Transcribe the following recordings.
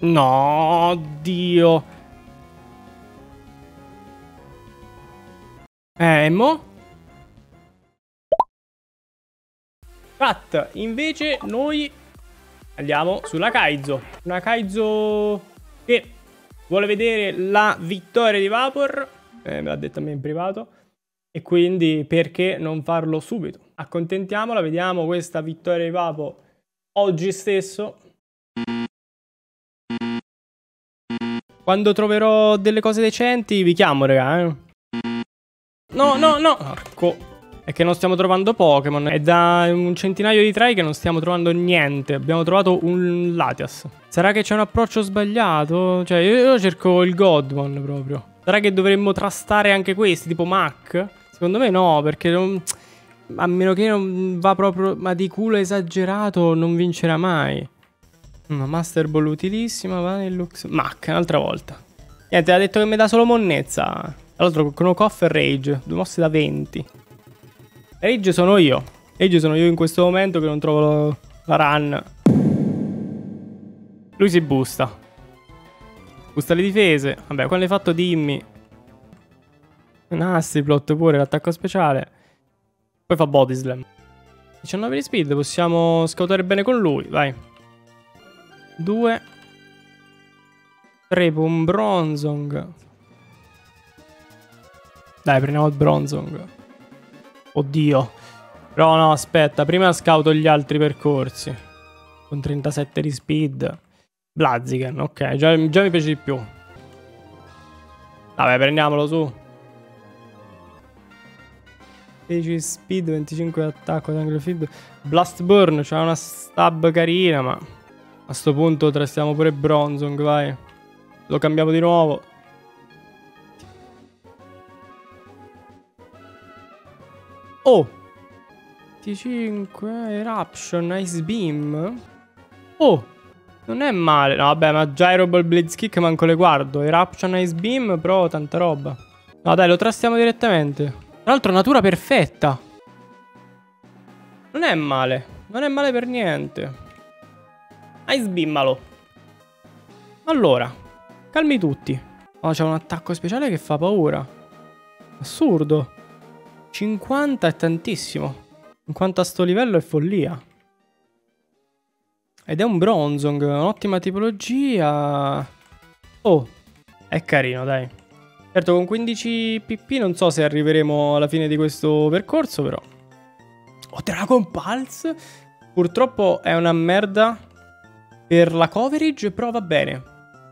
No, Dio. Eh, mo? Cut, invece noi andiamo sulla Kaizo. Una Kaizo che vuole vedere la vittoria di Vapor. Eh, me l'ha detto a me in privato. E quindi perché non farlo subito? Accontentiamola, vediamo questa vittoria di Vapor oggi stesso. Quando troverò delle cose decenti vi chiamo, raga. Eh. No, no, no. Porco. È che non stiamo trovando Pokémon. È da un centinaio di try che non stiamo trovando niente. Abbiamo trovato un Latias. Sarà che c'è un approccio sbagliato? Cioè, io, cerco il Godmon proprio. Sarà che dovremmo trastare anche questi, tipo Mac? Secondo me no, perché non... A meno che non va proprio... Ma di culo esagerato non vincerà mai. Una Master Ball utilissima, Vanillux. Mac, un'altra volta. Niente, ha detto che mi dà solo monnezza. Tra l'altro con Off e Rage, due mosse da 20. Rage sono io. Rage sono io in questo momento che non trovo la run. Lui si busta. Busta le difese. Vabbè, quando hai fatto dimmi. Un Astriplot pure, l'attacco speciale. Poi fa Body Slam. 19 di speed, possiamo scautare bene con lui, vai. 2 3 un Bronzong. Dai prendiamo il Bronzong. Oddio. Però no aspetta Prima scauto gli altri percorsi. Con 37 di speed. Blaziken ok già, già mi piace di più. Vabbè prendiamolo su. 10 speed 25 di attacco Blast Burn C'ha una stab carina ma a sto punto trastiamo pure Bronzong, vai. Lo cambiamo di nuovo. Oh! T5, Eruption, Ice Beam. Oh! Non è male. No, vabbè, ma Gyroball, Blades Kick manco le guardo. Eruption, Ice Beam, però tanta roba. No, dai, lo trastiamo direttamente. Tra l'altro, natura perfetta. Non è male. Non è male per niente. Ice Bimmalo. Allora, calmi tutti. Oh, c'è un attacco speciale che fa paura. Assurdo. 50 è tantissimo. 50 a sto livello è follia. Ed è un Bronzong, un'ottima tipologia. Oh, è carino, dai. Certo, con 15 PP non so se arriveremo alla fine di questo percorso, però. Oh, Dragon Pulse? Purtroppo è una merda per la coverage, però va bene.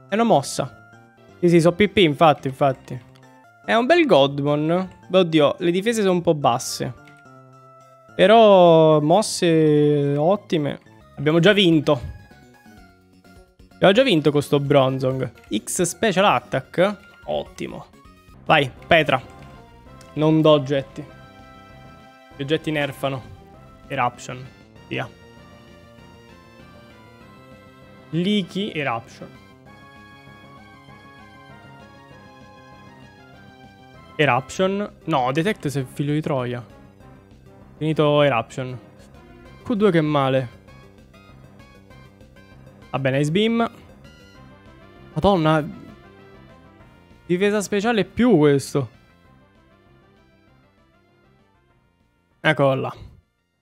È una mossa. Sì, sì, so PP, infatti, infatti. È un bel Godmon. Oddio, le difese sono un po' basse. Però mosse ottime. Abbiamo già vinto. Abbiamo già vinto con sto Bronzong. X Special Attack. Ottimo. Vai, Petra. Non do oggetti. Gli oggetti nerfano. Eruption. Via. Leaky Eruption. Eruption. No, Detect se figlio di Troia. Finito Eruption. Q2 che male. Va bene, Ice Beam. Madonna. Difesa speciale più questo. Eccolo là.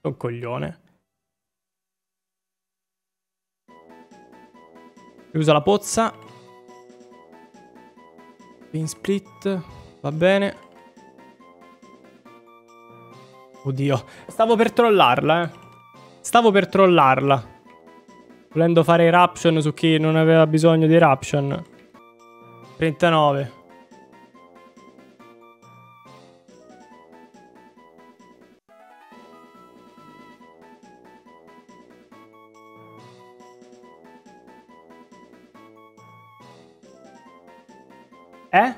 Un coglione. Usa la pozza. Pin split. Va bene. Oddio. Stavo per trollarla, eh. Stavo per trollarla. Volendo fare eruption su chi non aveva bisogno di eruption. 39. Eh?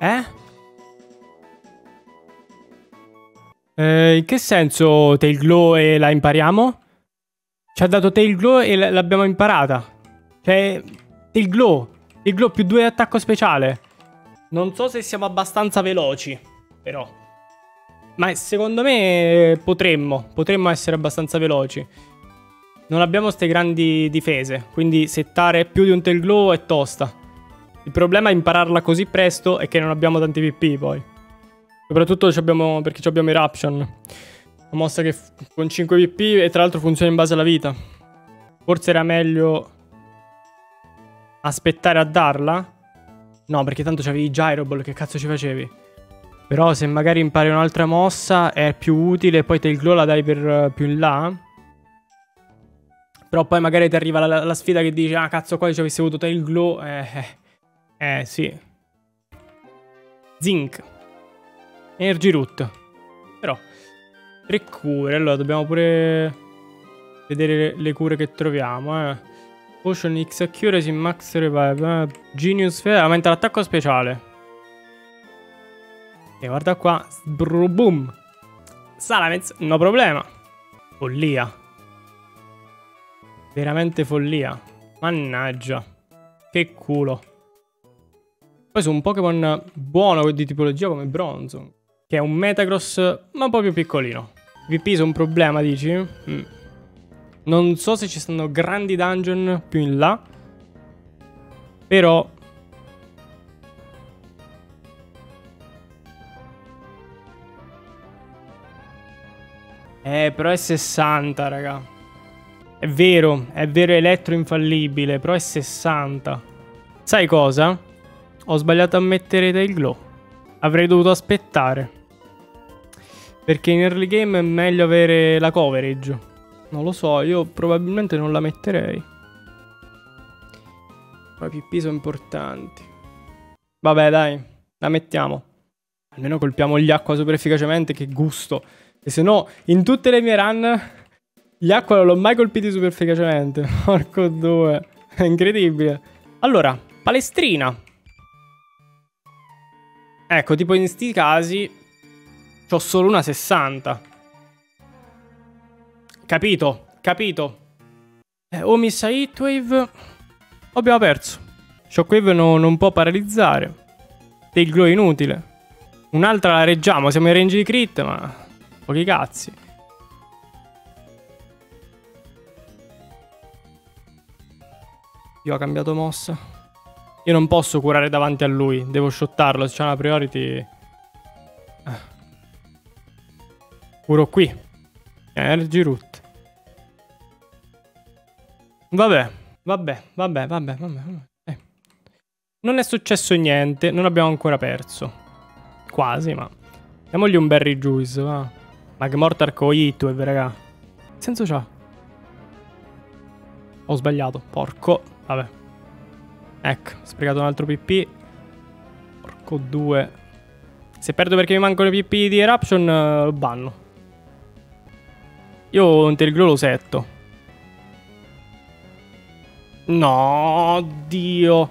Eh? Eh, in che senso Tail Glow e la impariamo? Ci ha dato Tail Glow e l'abbiamo imparata. Cioè, Tail Glow. Il Glow più due attacco speciale. Non so se siamo abbastanza veloci, però. Ma secondo me potremmo. Potremmo essere abbastanza veloci. Non abbiamo queste grandi difese, quindi settare più di un tail glow è tosta. Il problema è impararla così presto e che non abbiamo tanti VP poi. Soprattutto abbiamo, perché abbiamo Eruption. Una mossa che con 5 VP e tra l'altro funziona in base alla vita. Forse era meglio aspettare a darla. No, perché tanto c'avevi Gyroball, che cazzo ci facevi? Però se magari impari un'altra mossa è più utile, poi te il glow la dai per uh, più in là. Però poi magari ti arriva la, la sfida che dice, ah cazzo qua ci avessi avuto te il glow. Eh, eh, eh sì. Zinc. Energy root. Però, tre cure. Allora, dobbiamo pure vedere le cure che troviamo, eh. Potion X Accuracy, Max Revive, eh. Genius Fair, aumenta l'attacco speciale. E guarda qua, boom. Salamence, no problema. Follia. Veramente follia. Mannaggia. Che culo. Poi su un Pokémon buono di tipologia come Bronzo. Che è un Metagross, ma un po' più piccolino. VP sono un problema, dici? Mm. Non so se ci stanno grandi dungeon più in là. Però... Eh, però è 60, raga. È vero, è vero, elettro infallibile, però è 60. Sai cosa? Ho sbagliato a mettere Tail Glow. Avrei dovuto aspettare. Perché in early game è meglio avere la coverage. Non lo so, io probabilmente non la metterei. Ma i PP sono importanti. Vabbè, dai, la mettiamo. Almeno colpiamo gli acqua super efficacemente, che gusto. E se no, in tutte le mie run, gli acqua non l'ho mai colpiti super efficacemente. Porco due. È incredibile. Allora, palestrina. Ecco, tipo in sti casi, ho solo una 60. Capito, capito. Eh, o missa Heatwave. Abbiamo perso. Shockwave no, non può paralizzare. Del glow inutile. Un'altra la reggiamo, siamo in range di crit, ma... Pochi cazzi. Io ho cambiato mossa. Io non posso curare davanti a lui, devo shottarlo, se c'è una priority... Eh. Curo qui. Energy root. Vabbè, vabbè, vabbè, vabbè, vabbè. Eh. Non è successo niente, non abbiamo ancora perso. Quasi, ma... Diamogli un berry juice, va. Magmortar con Heatwave, raga. Che senso c'ha? Ho sbagliato, porco. Vabbè. Ecco, sprecato un altro PP. Porco due. Se perdo perché mi mancano i PP di Eruption, lo banno. Io un Terglow lo setto. No, Dio.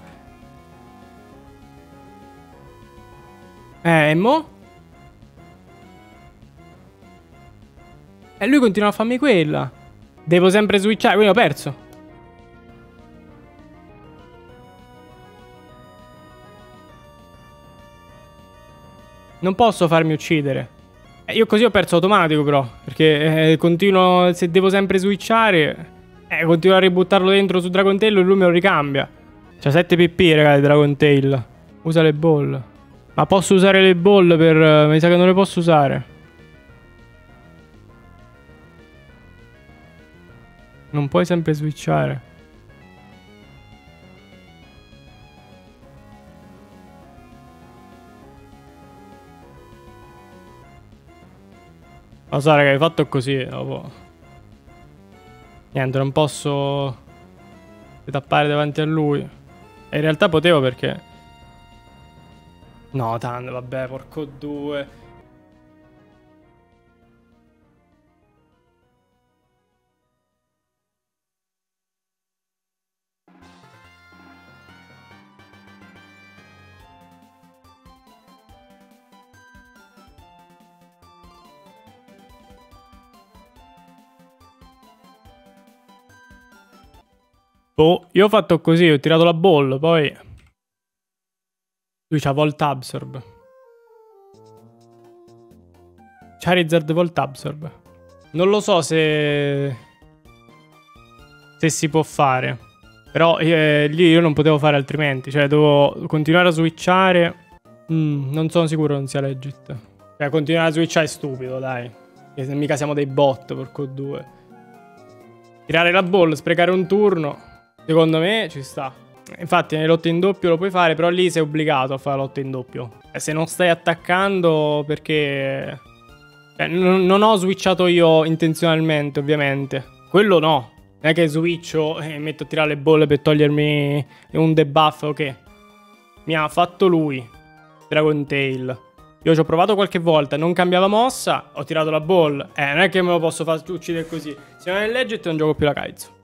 Eh, mo? E lui continua a farmi quella. Devo sempre switchare, quindi ho perso. Non posso farmi uccidere. Eh, io così ho perso automatico però, perché eh, continuo, se devo sempre switchare, eh, continuo a ributtarlo dentro su Dragon Tail e lui me lo ricambia. C'ha 7 pp ragazzi Dragon Tail. Usa le ball. Ma posso usare le ball per... Uh, mi sa che non le posso usare. Non puoi sempre switchare. Lo so raga, hai fatto così dopo. Niente, non posso tappare davanti a lui. E in realtà potevo perché... No, tanto, vabbè, porco due. Boh, io ho fatto così, ho tirato la ball, poi... Lui c'ha Volt Absorb. Charizard Volt Absorb. Non lo so se... se si può fare. Però eh, lì io non potevo fare altrimenti. Cioè, devo continuare a switchare. Mm, non sono sicuro non sia legit. Cioè, continuare a switchare è stupido, dai. E mica siamo dei bot, porco due. Tirare la ball, sprecare un turno. Secondo me ci sta. Infatti, nelle lotte in doppio lo puoi fare, però lì sei obbligato a fare la lotta in doppio. E se non stai attaccando, perché. Cioè, non ho switchato io intenzionalmente, ovviamente. Quello no. Non è che switcho e metto a tirare le bolle per togliermi un debuff, ok. Mi ha fatto lui, Dragon Tail. Io ci ho provato qualche volta, non cambiava mossa, ho tirato la ball. Eh, non è che me lo posso far uccidere così. Se non è legge, non gioco più la Kaizo.